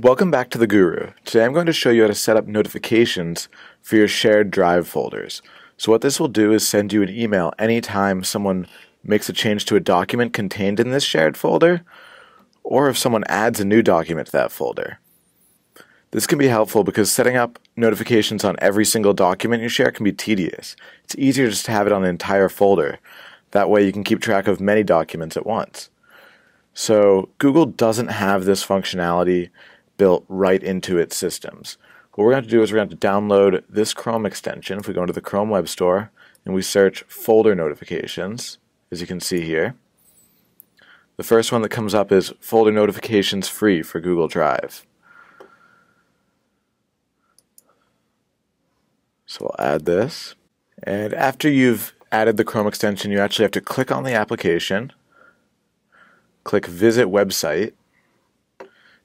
Welcome back to the Gooru. Today I'm going to show you how to set up notifications for your shared drive folders. So what this will do is send you an email anytime someone makes a change to a document contained in this shared folder, or if someone adds a new document to that folder. This can be helpful because setting up notifications on every single document you share can be tedious. It's easier just to have it on an entire folder. That way you can keep track of many documents at once. So Google doesn't have this functionality built right into its systems. What we're going to do is we're going to download this Chrome extension. If we go into the Chrome Web Store and we search folder notifications, as you can see here, the first one that comes up is folder notifications free for Google Drive. So we'll add this. And after you've added the Chrome extension, you actually have to click on the application, click Visit Website,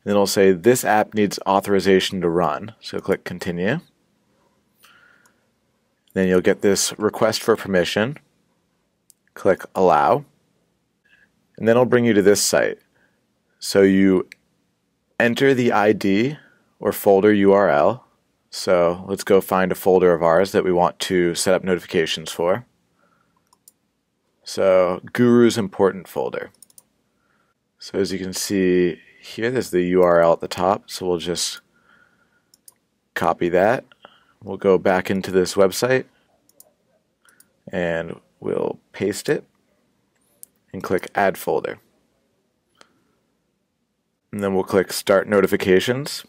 then it'll say this app needs authorization to run. So click continue. Then you'll get this request for permission. Click allow. And then it'll bring you to this site. So you enter the ID or folder URL. So let's go find a folder of ours that we want to set up notifications for. So Gooru's important folder. So as you can see here, there's the URL at the top, so we'll just copy that. We'll go back into this website and we'll paste it and click Add Folder. And then we'll click Start Notifications.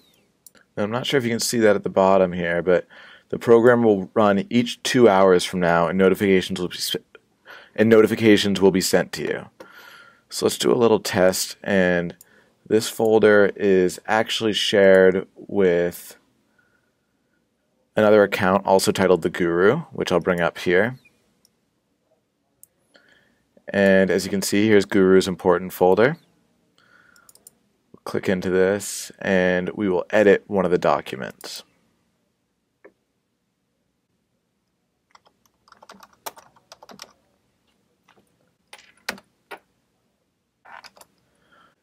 Now, I'm not sure if you can see that at the bottom here, but the program will run each two hours from now, and notifications will be and notifications will be sent to you. So let's do a little test and this folder is actually shared with another account also titled The Gooru, which I'll bring up here. And as you can see, here's Gooru's important folder. Click into this and we will edit one of the documents.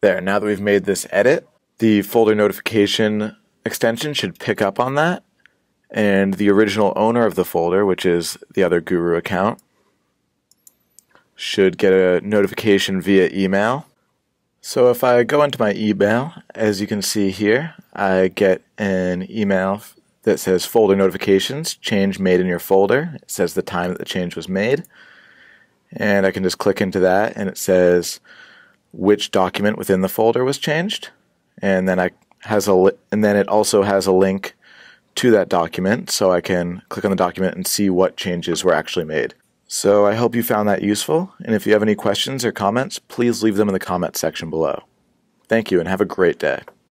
There, now that we've made this edit, the folder notification extension should pick up on that. And the original owner of the folder, which is the other Gooru account, should get a notification via email. So if I go into my email, as you can see here, I get an email that says folder notifications, change made in your folder. It says the time that the change was made. And I can just click into that and it says which document within the folder was changed, and then I has a and then it also has a link to that document, so I can click on the document and see what changes were actually made. So I hope you found that useful, and if you have any questions or comments, please leave them in the comments section below. Thank you, and have a great day.